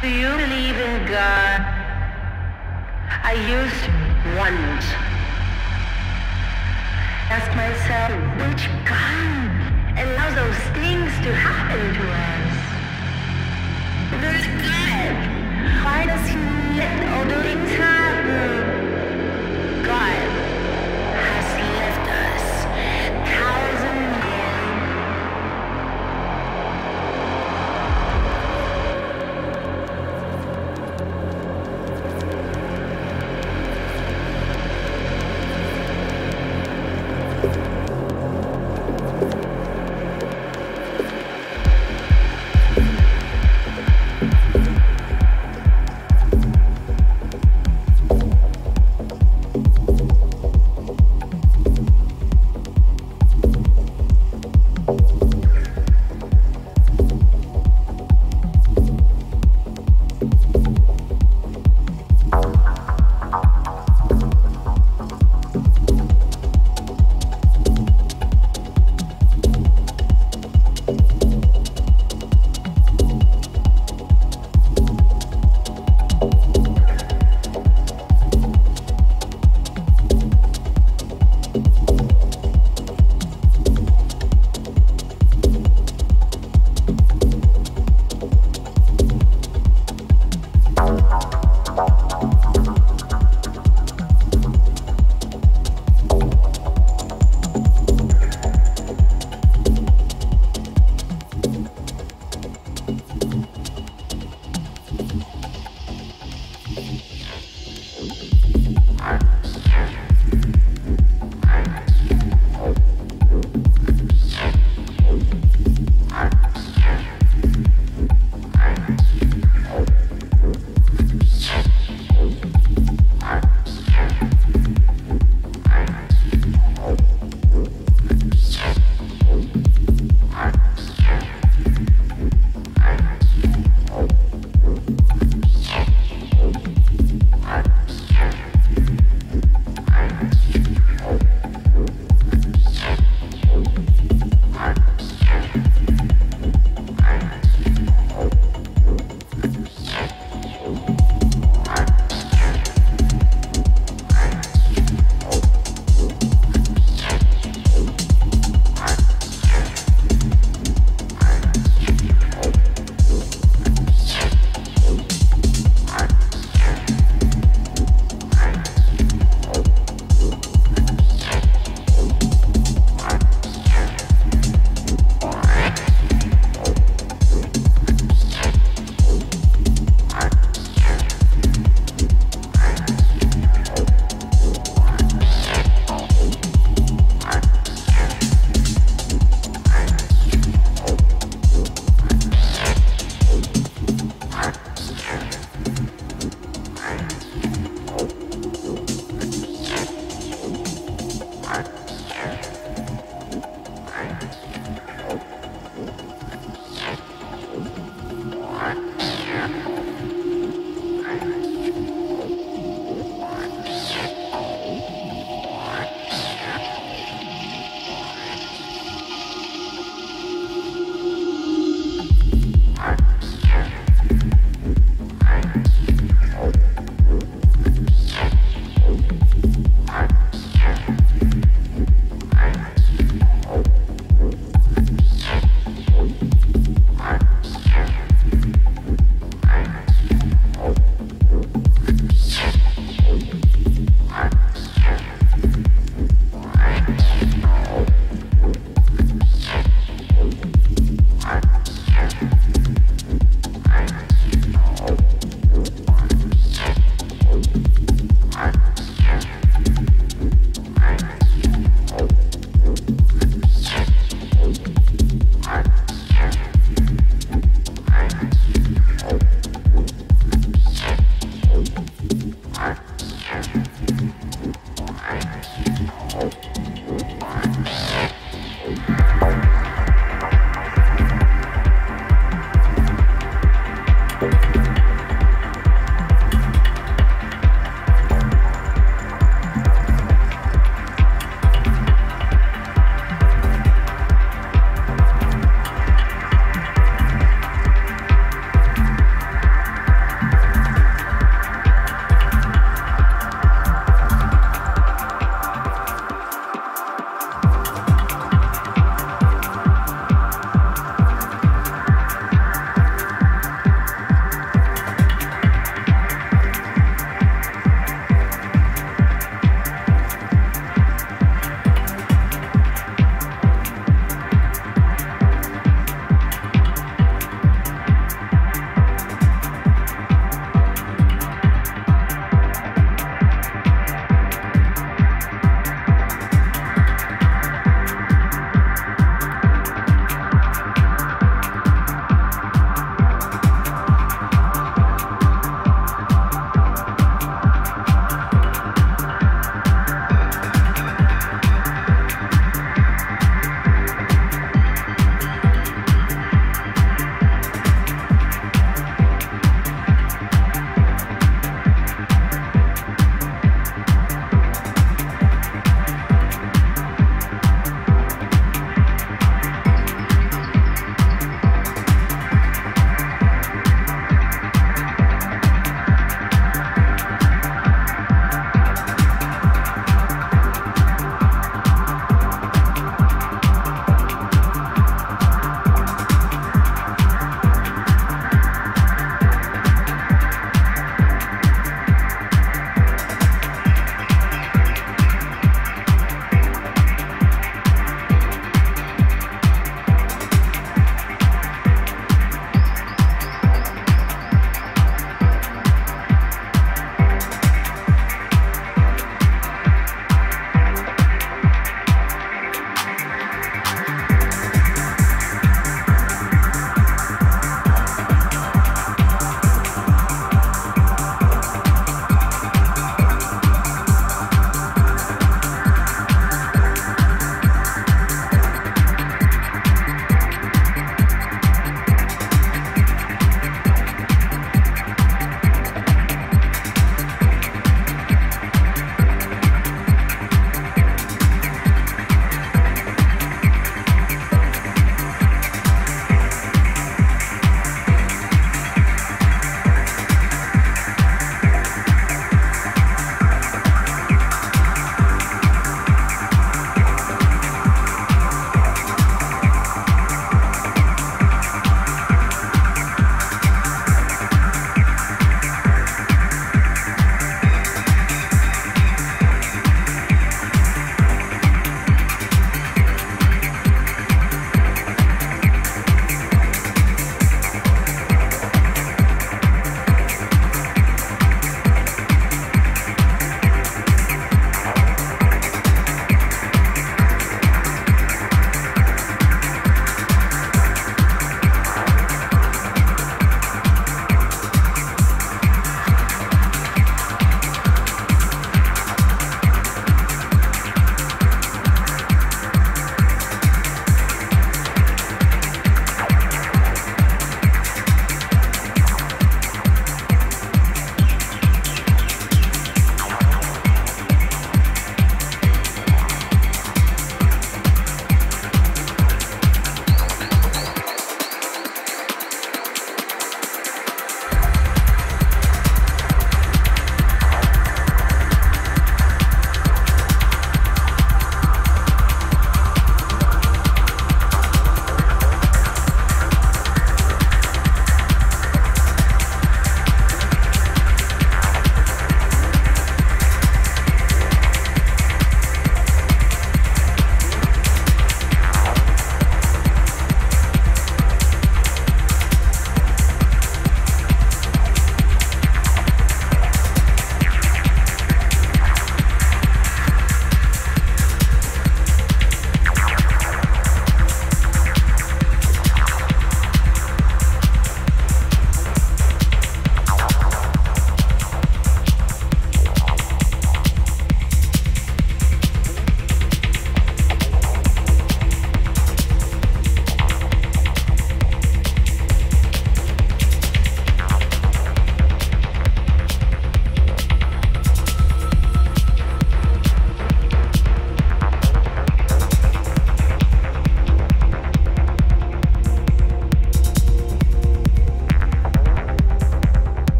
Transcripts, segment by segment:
Do you believe in God? I used to once. Ask myself, which God allows those things to happen to us? There's God. Why does he let all the things happen?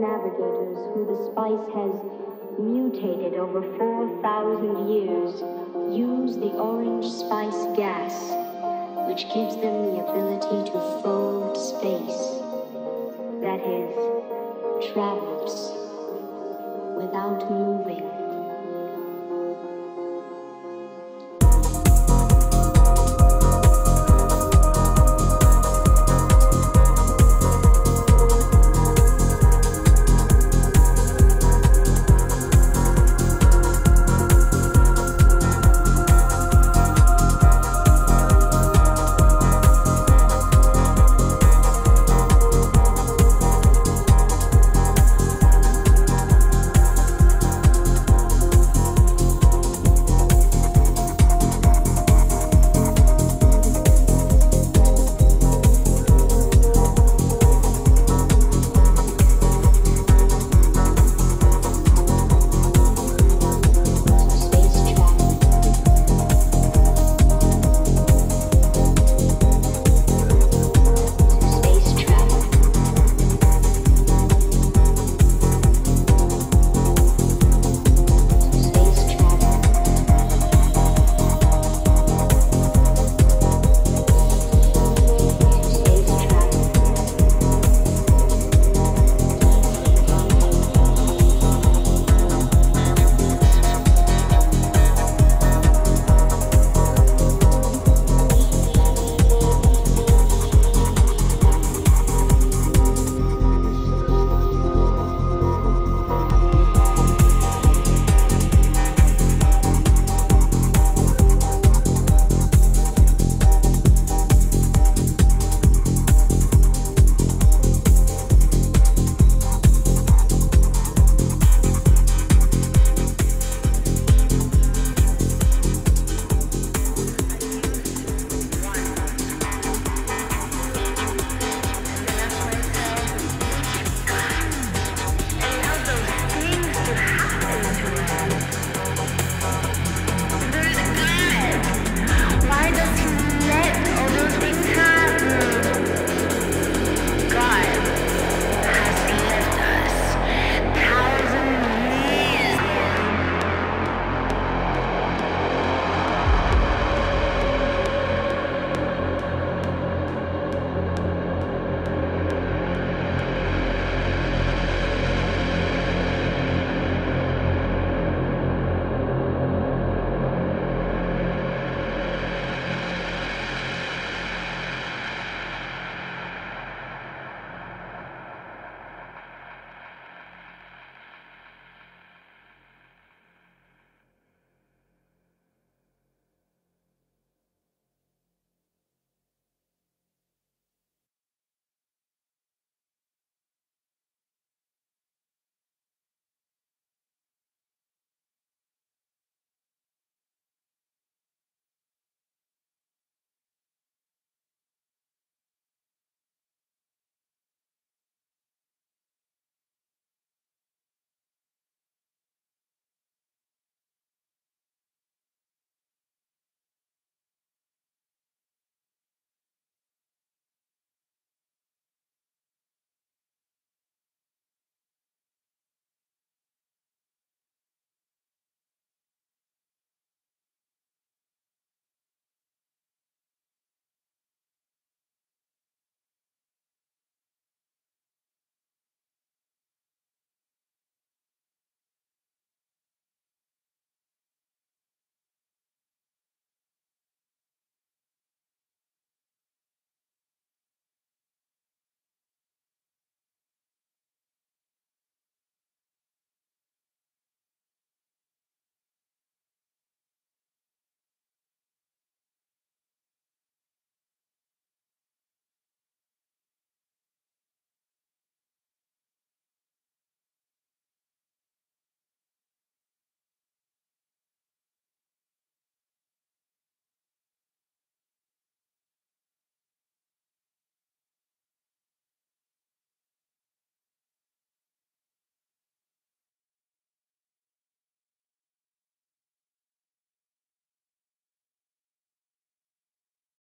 Navigators who the spice has mutated over 4,000 years use the orange spice gas, which gives them the ability to fold space. That is, travels without moving.